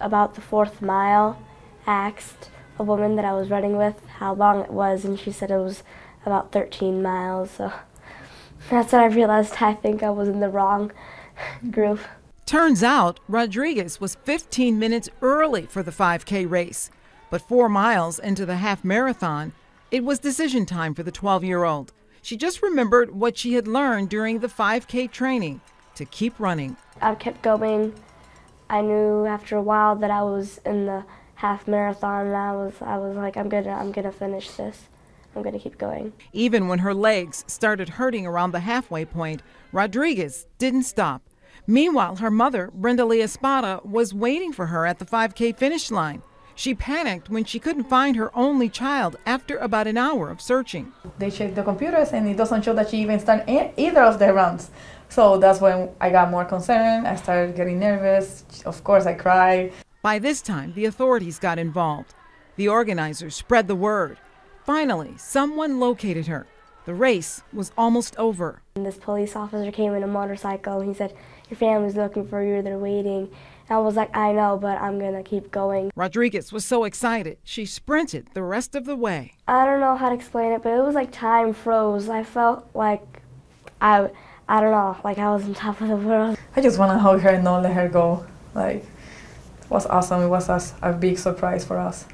about the fourth mile, asked a woman that I was running with how long it was, and she said it was about 13 miles. So that's when I realized I think I was in the wrong group. Turns out Rodriguez was 15 minutes early for the 5K race, but four miles into the half marathon, it was decision time for the 12 year old. She just remembered what she had learned during the 5K training to keep running. I kept going. I knew after a while that I was in the half marathon and I was I was like I'm going to I'm going to finish this. I'm going to keep going. Even when her legs started hurting around the halfway point, Rodriguez didn't stop. Meanwhile, her mother, Brenda Lee Espada, was waiting for her at the 5K finish line. She panicked when she couldn't find her only child after about an hour of searching. They check the computers and it doesn't show that she even started either of the runs. So that's when I got more concerned. I started getting nervous. Of course, I cried. By this time, the authorities got involved. The organizers spread the word. Finally, someone located her. The race was almost over. And this police officer came in a motorcycle and he said, Your family's looking for you, they're waiting. And I was like, I know, but I'm gonna keep going. Rodriguez was so excited, she sprinted the rest of the way. I don't know how to explain it, but it was like time froze. I felt like I, I don't know, like I was on top of the world. I just wanna hug her and not let her go. Like, it was awesome. It was a big surprise for us.